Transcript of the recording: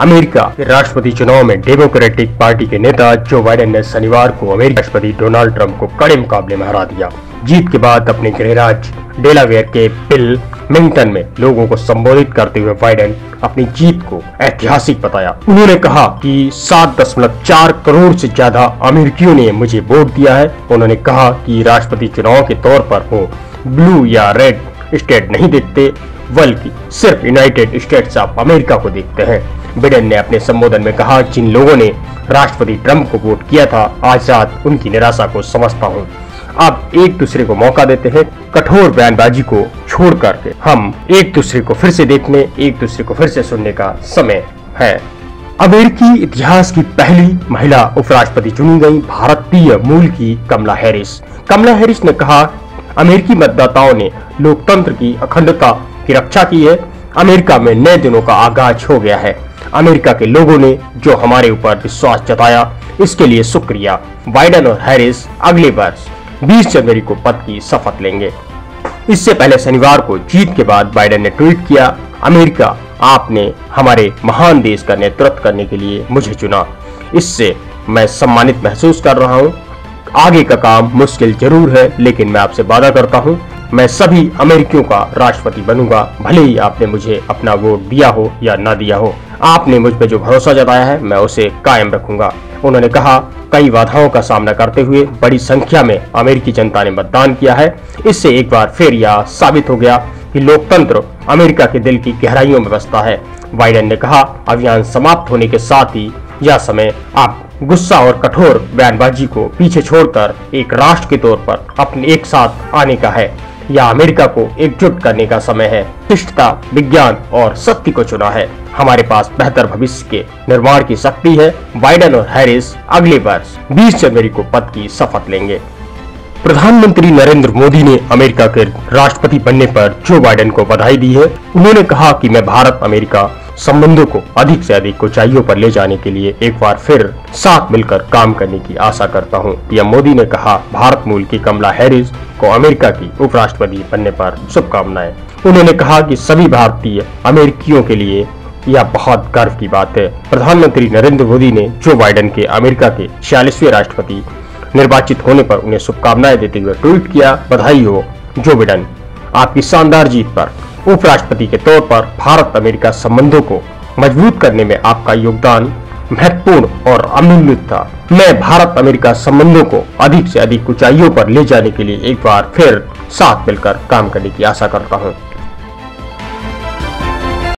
America के राष्ट्रपति चुनाव में डेमोक्रेटिक पार्टी के नेता जो बाइडेन ने शनिवार को अमेरिकी राष्ट्रपति डोनाल्ड ट्रंप को कड़े मुकाबले में हरा दिया। जीत के बाद अपने गृह राज्य डेलावेयर के बिल मिंगटन में लोगों को संबोधित करते हुए बाइडेन अपनी जीत को ऐतिहासिक बताया। उन्होंने कहा कि 7.4 करोड़ से ज़्यादा अमेरिकियों ने मुझे वोट दिया है। उन्होंने कहा कि राष्ट्रपति चुनाव के तौर पर वो ब्लू या रेड स्टेट नहीं देखते, बल्कि सिर्फ़ यूनाइटेड स्टेट्स ऑफ़ अमेरिका को देखते हैं। बिडेन ने अपने संबोधन में कहा जिन लोगों ने राष्ट्रपति ट्रंप को वोट किया था आज रात उनकी निराशा को समझता हूँ। अब एक दूसरे को मौका देते हैं, कठोर बयानबाजी को छोड़ करके। हम एक दूसरे को फिर से देखने, एक दूसरे को फिर से सुनने का समय है। अमेरिकी इतिहास की पहली महिला उपराष्ट्रपति चुनी गई, भारतीय मूल की कमला हैरिस। कमला हैरिस ने कहा, अमेरिकी मतदाताओं ने लोकतंत्र की अखंडता की रक्षा की है। अमेरिका में नए दिनों का आगाज़ हो गया है। अमेरिका के लोगों ने जो हमारे ऊपर विश्वास जताया, इसके लिए शुक्रिया। बाइडन और हैरिस अगले वर्ष 20 जनवरी को पद की शपथ लेंगे। इससे पहले शनिवार को जीत के बाद बाइडन ने ट्वीट किया, अमेरिका, आपने हमारे महान देश का नेतृत्व करने के लिए मुझे चुना। इससे मैं सम्मानित महसूस कर रहा हूँ। आगे का काम मुश्किल ज़रूर है, लेकिन मैं आपसे वादा करता हूँ, मैं सभी अमेरिकियों का राष्ट्रपति बनूँगा, भले ही आपने मुझे अपना वोट दिया हो या ना दिया हो। आपने मुझ पर जो भरोसा जताया है, मैं उसे कायम रखूँगा। उन्होंने कहा, कई बाधाओं का सामना करते हुए बड़ी संख्या में अमेरिकी जनता ने मतदान किया है। इससे एक बार फिर यह साबित हो गया कि लोकतंत्र अमेरिका के दिल की गहराइयों में बसता है। बाइडेन ने कहा, अभियान समाप्त होने के साथ ही यह समय आप गुस्सा और कठोर बयानबाजी को पीछे छोड़कर एक राष्ट्र के तौर पर अपने एक साथ आने का है। या अमेरिका को एकजुट करने का समय है। शिष्टता विज्ञान और शक्ति को चुना है। हमारे पास बेहतर भविष्य के निर्माण की शक्ति है। बाइडन और हैरिस अगले वर्ष 20 जनवरी को पद की शपथ लेंगे। प्रधानमंत्री नरेंद्र मोदी ने अमेरिका के राष्ट्रपति बनने पर जो बाइडेन को बधाई दी है, उन्होंने कहा कि मैं भारत, अमेरिका संबंधों को, अधिक से अधिक ऊंचाइयों पर ले जाने के लिए एक बार फिर साथ मिलकर काम करने की आशा करता हूँ। पीएम मोदी ने कहा, भारत मूल की कमला हैरिस को अमेरिका की उपराष्ट्रपति बनने पर शुभकामनाएँ। उन्होंने कहा कि सभी भारतीय अमेरिकियों के लिए यह बहुत गर्व की बात है। प्रधानमंत्री नरेंद्र मोदी ने जो बाइडेन के अमेरिका के छियालीसवें राष्ट्रपति निर्वाचित होने पर उन्हें शुभकामनाएँ देते हुए ट्वीट किया, बधाई हो, जो बिडेन आपकी शानदार जीत पर। उपराष्ट्रपति के तौर पर भारत अमेरिका संबंधों को मज़बूत करने में आपका योगदान महत्वपूर्ण और अमूल्य था। मैं भारत अमेरिका संबंधों को अधिक से अधिक ऊंचाइयों पर ले जाने के लिए एक बार फिर साथ मिलकर काम करने की आशा करता हूँ।